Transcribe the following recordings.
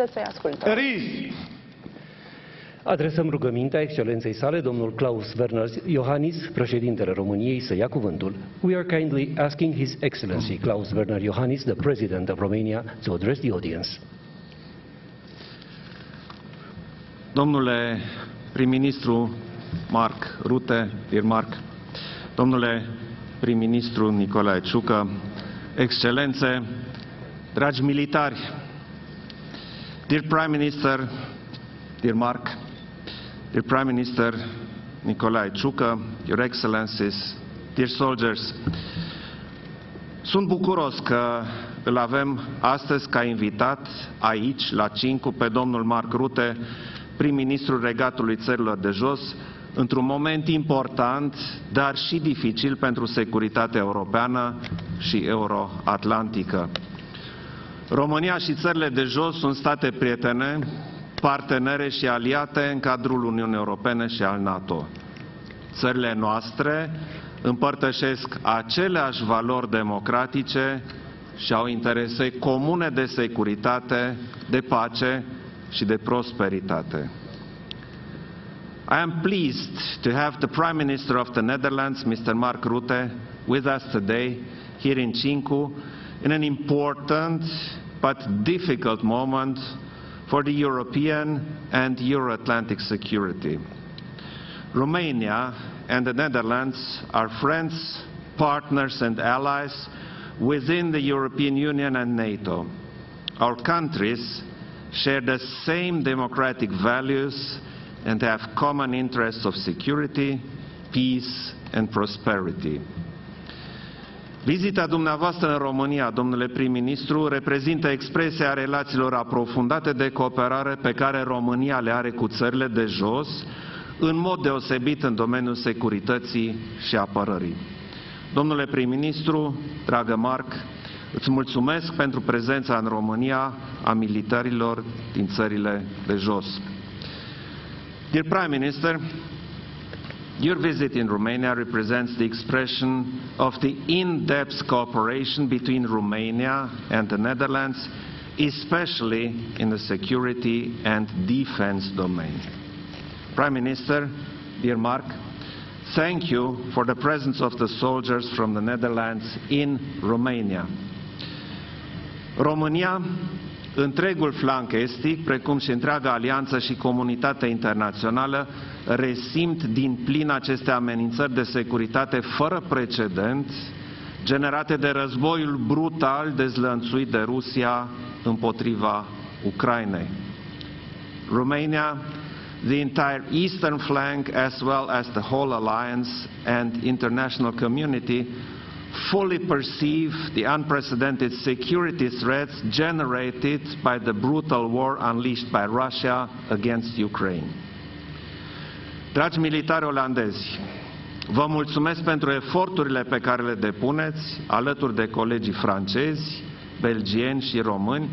haideți să-i ascultăm. Ris, Adresăm rugămintea excelenței sale, domnul Klaus Werner Iohannis, președintele României, să ia cuvântul. We are kindly asking His Excellency Klaus Werner Iohannis, the President of Romania, to address the audience. Domnule prim-ministru Mark Rutte, dear Mark, domnule prim-ministru Nicolae Ciucă, excelențe, dragi militari, dear Prime Minister, dear Mark, dear Prime Minister Nicolae Ciucă, Your Excellencies, dear soldiers, sunt bucuros că îl avem astăzi ca invitat aici, la Cincu, pe domnul Mark Rutte, prim-ministrul Regatului Țărilor de Jos, într-un moment important, dar și dificil pentru securitatea europeană și euroatlantică. România și țările de jos sunt state prietene, partenere și aliate în cadrul Uniunii Europene și al NATO. Țările noastre împărtășesc aceleași valori democratice și au interese comune de securitate, de pace și de prosperitate. I am pleased to have the Prime Minister of the Netherlands, Mr. Mark Rutte, with us today here in Cinku in an important but difficult moment for the European and Euro-Atlantic security. Romania and the Netherlands are friends, partners and allies within the European Union and NATO. Our countries share the same democratic values and have common interests of security, peace and prosperity. Vizita dumneavoastră în România, domnule prim-ministru, reprezintă expresia relațiilor aprofundate de cooperare pe care România le are cu țările de jos, în mod deosebit în domeniul securității și apărării. Domnule prim-ministru, dragă Marc, îți mulțumesc pentru prezența în România a militarilor din țările de jos. Dear Prime Minister, your visit in Romania represents the expression of the in-depth cooperation between Romania and the Netherlands, especially in the security and defense domain. Prime Minister, dear Mark, thank you for the presence of the soldiers from the Netherlands in Romania. România, întregul flanc estic, precum și întreaga alianță și comunitatea internațională, resimt din plin aceste amenințări de securitate fără precedent, generate de războiul brutal dezlănțuit de Rusia împotriva Ucrainei. Romania the entire eastern flank as well as the whole alliance and international community fully perceive the unprecedented security threats generated by the brutal war unleashed by Russia against Ukraine. Dragi militari olandezi, vă mulțumesc pentru eforturile pe care le depuneți alături de colegii francezi, belgieni și români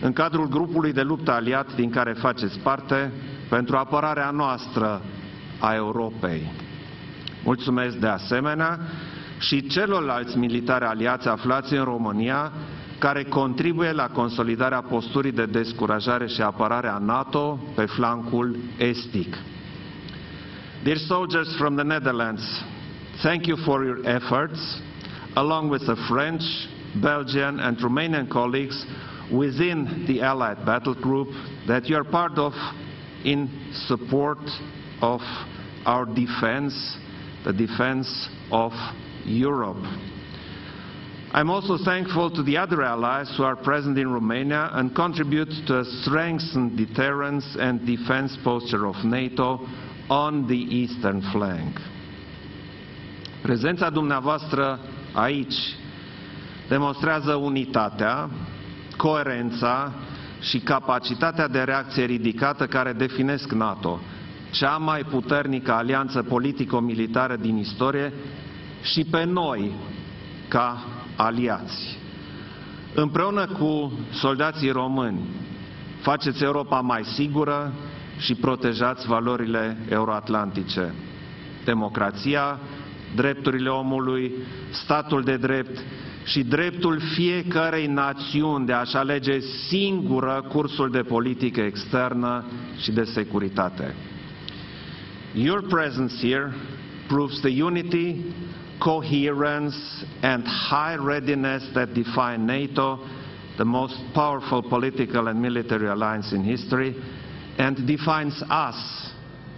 în cadrul grupului de luptă aliat din care faceți parte pentru apărarea noastră a Europei. Mulțumesc de asemenea și celorlalți militari aliați aflați în România care contribuie la consolidarea posturii de descurajare și apărare a NATO pe flancul estic. Dear soldiers from the Netherlands, thank you for your efforts, along with the French, Belgian and Romanian colleagues within the Allied battle group that you are part of in support of our defense, the defense of Europe. I'm also thankful to the other allies who are present in Romania and contribute to a strengthened deterrence and defense posture of NATO on the eastern flank. Prezența dumneavoastră aici demonstrează unitatea, coerența și capacitatea de reacție ridicată care definesc NATO, cea mai puternică alianță politico-militară din istorie și pe noi ca aliați. Împreună cu soldații români, faceți Europa mai sigură și protejați valorile euroatlantice. Democrația, drepturile omului, statul de drept și dreptul fiecărei națiuni de a-și alege singură cursul de politică externă și de securitate. Your presence here proves the unity, coherence and high readiness that define NATO, the most powerful political and military alliance in history, and defines us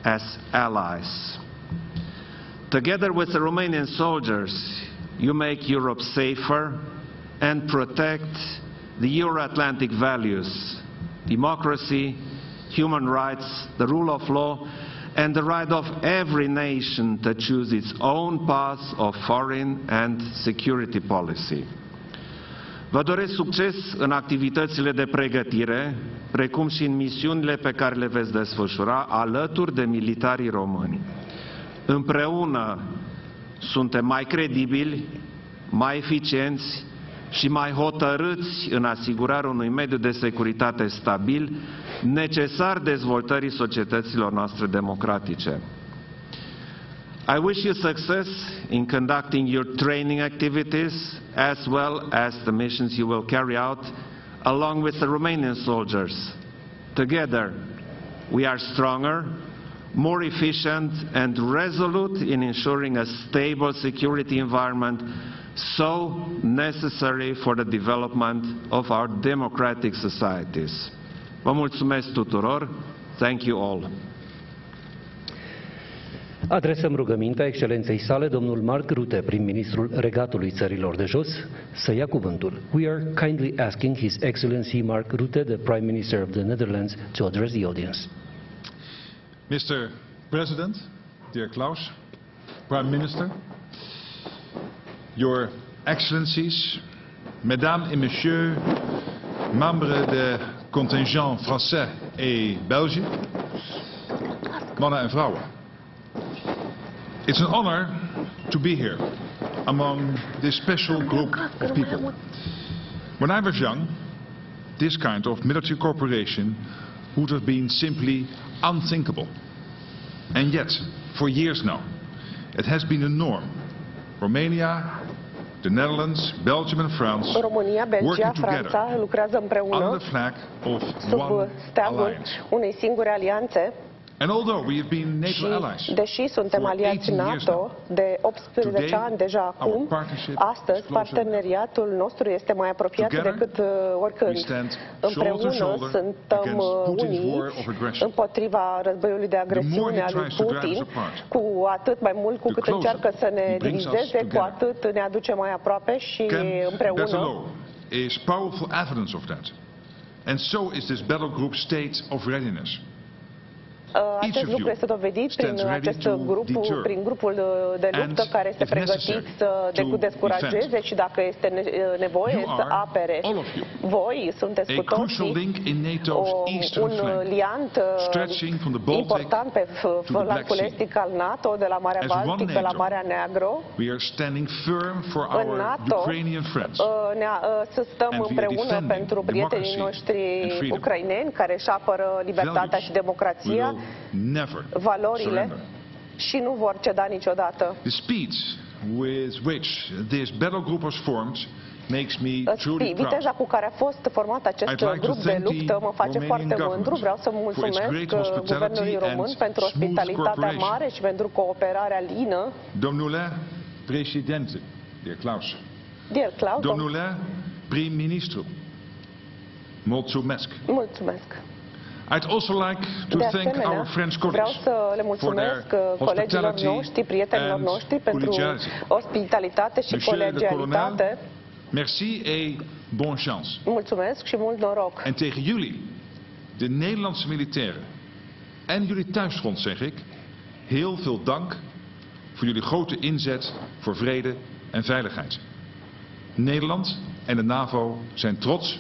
as allies. Together with the Romanian soldiers, you make Europe safer and protect the Euro-Atlantic values, democracy, human rights, the rule of law, and the right of every nation to choose its own path of foreign and security policy. Vă doresc succes în activitățile de pregătire, precum și în misiunile pe care le veți desfășura alături de militarii români. Împreună suntem mai credibili, mai eficienți și mai hotărâți în asigurarea unui mediu de securitate stabil, necesar dezvoltării societăților noastre democratice. I wish you success in conducting your training activities as well as the missions you will carry out along with the Romanian soldiers. Together, we are stronger, more efficient and resolute in ensuring a stable security environment so necessary for the development of our democratic societies. Vă mulțumesc tuturor. Thank you all. Adresăm rugămintea excelenței sale, domnul Mark Rutte, prim-ministrul Regatului Țărilor de Jos, să ia cuvântul. We are kindly asking His Excellency Mark Rutte, the Prime Minister of the Netherlands, to address the audience. Mr. President, dear Klaus, Prime Minister, Your Excellencies, Mesdames et Messieurs, membres de contingent français et belge, mannen en vrouwen. It's an honor to be here among this special group of people. When I was young, this kind of military cooperation would have been simply unthinkable. And yet, for years now, it has been a norm. Romania, the Netherlands, Belgium and France România, Belgia, working together Franța lucrează under împreună the flag of sub one steagul alliance. unei singure alianțe And although we have been NATO și allies deși suntem for aliați 18 years NATO now, de 18 Today, ani deja our acum, partnership astăzi is closer parteneriatul nostru este mai apropiat Together, decât uh, oricând. we stand Împreună shoulder to shoulder suntem against uh, Putin's unii war of aggression. împotriva războiului de agresiune he al lui tries to drive Putin, us apart, cu atât mai mult cu the cât closer încearcă să ne he brings us divizeze, cu together. atât ne aduce mai aproape și Camp împreună Berthelot is powerful evidence of that. And so is this battle group state of readiness. Uh, Each Acest of lucru you este dovedit prin stands ready acest to grup, deter prin grupul uh, de luptă and, care este if pregătit necessary, să to de- descurajeze defend. și dacă este ne- uh, nevoie You să are, apere. all of you, Voi sunteți a cu crucial toții link in NATO's o, eastern un flank, liant uh, stretching from the Baltic important pe f- to the Black flancul Sea. estic al NATO, de la Marea As one Baltică la NATO, Marea Neagră. We are standing firm for În our NATO Ukrainian friends. uh, ne, uh, să stăm And we are împreună defending pentru prietenii democracy noștri and freedom. ucraineni care își apără libertatea Values și we democrația. Will never valorile surrender. și nu vor ceda niciodată. The speed with which this battle group was formed makes me truly Spi- proud. Viteza cu care a fost format acest I'd like to grup de thank the luptă mă face Romanian foarte mândru. government Vreau să for its mulțumesc great uh, hospitality guvernului român and pentru smooth ospitalitatea cooperation. mare și pentru cooperarea lină. Domnule președinte, dear Klaus, Dear Claude, domnule prim-ministru, mulțumesc. mulțumesc. I'd also like to thank our French colleagues for their hospitality noștri, prietenilor and noștri pentru collegiality. ospitalitate și colegialitate. merci et bonne chance. Mulțumesc și mult noroc. En tegen jullie, de Nederlandse militairen en jullie thuisfront zeg ik, heel veel dank voor jullie grote inzet voor vrede en veiligheid. Nederland en de NAVO zijn trots.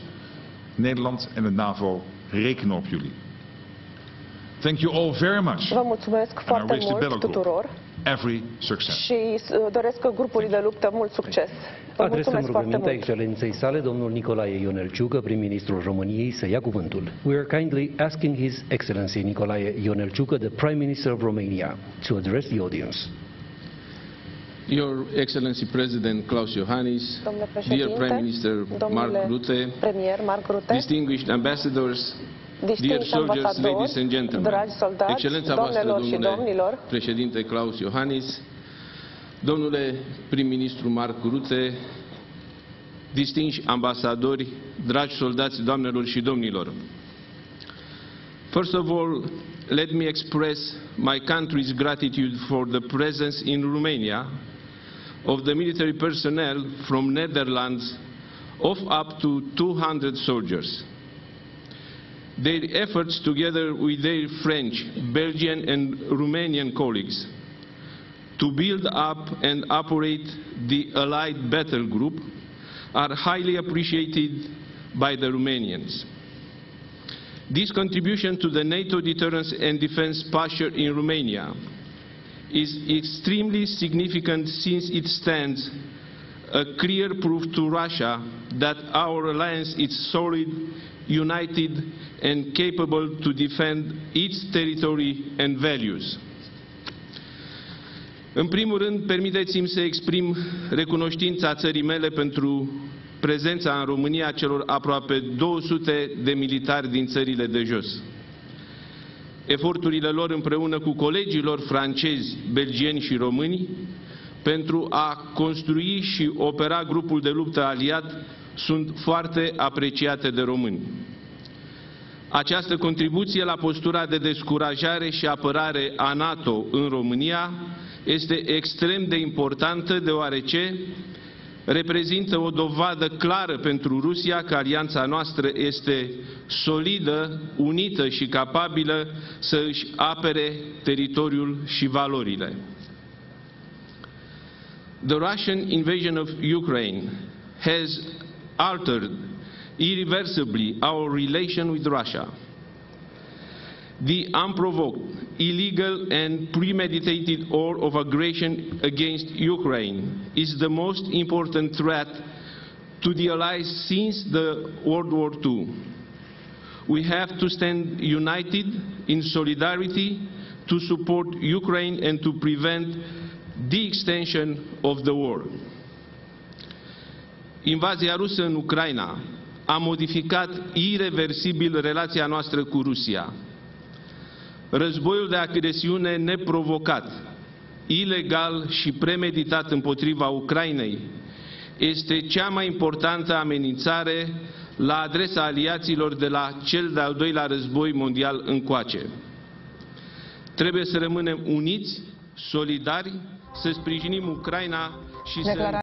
Nederland en de NAVO rekenen op jullie. Thank you all very much Vă mulțumesc and I foarte wish the battle mult group tuturor every success. și uh, doresc grupului de luptă mult succes. Vă Adresăm mulțumesc foarte rugămintea mult. excelenței sale, domnul Nicolae Ionelciucă, prim-ministrul României, să ia cuvântul. We are kindly asking His Excellency Nicolae Ionelciucă, the Prime Minister of Romania, to address the audience. Your Excellency President Klaus Iohannis, Domnule dear președinte, Prime Minister Mark domnule Rutte, premier Mark Rutte, distinguished ambassadors, dear distinși soldiers, ambasadori, ladies and gentlemen, dragi soldați, Excelența voastră, doamnelor și domnule domnilor, președinte Klaus Iohannis, domnule prim-ministru Mark Rutte, distinși ambasadori, dragi soldați, doamnelor și domnilor. First of all, let me express my country's gratitude for the presence in Romania of the military personnel from Netherlands of up to 200 soldiers. Their efforts together with their French, Belgian and Romanian colleagues to build up and operate the Allied Battle Group are highly appreciated by the Romanians. This contribution to the NATO deterrence and defense posture in Romania is extremely significant since it stands a clear proof to Russia that our alliance is solid, united and capable to defend its territory and values. În primul rând, permiteți-mi să exprim recunoștința țării mele pentru prezența în România a celor aproape 200 de militari din țările de jos. Eforturile lor împreună cu colegilor francezi, belgieni și români pentru a construi și opera grupul de luptă aliat sunt foarte apreciate de români. Această contribuție la postura de descurajare și apărare a NATO în România este extrem de importantă deoarece reprezintă o dovadă clară pentru Rusia că alianța noastră este solidă, unită și capabilă să își apere teritoriul și valorile. The Russian invasion of Ukraine has altered irreversibly our relation with Russia. The unprovoked, illegal and premeditated war of aggression against Ukraine is the most important threat to the Allies since the World War II. We have to stand united in solidarity to support Ukraine and to prevent the extension of the war. Invazia rusă în Ucraina a modificat irreversibil relația noastră cu Rusia. Războiul de agresiune neprovocat, ilegal și premeditat împotriva Ucrainei este cea mai importantă amenințare la adresa aliaților de la cel de-al doilea război mondial încoace. Trebuie să rămânem uniți, solidari, să sprijinim Ucraina și să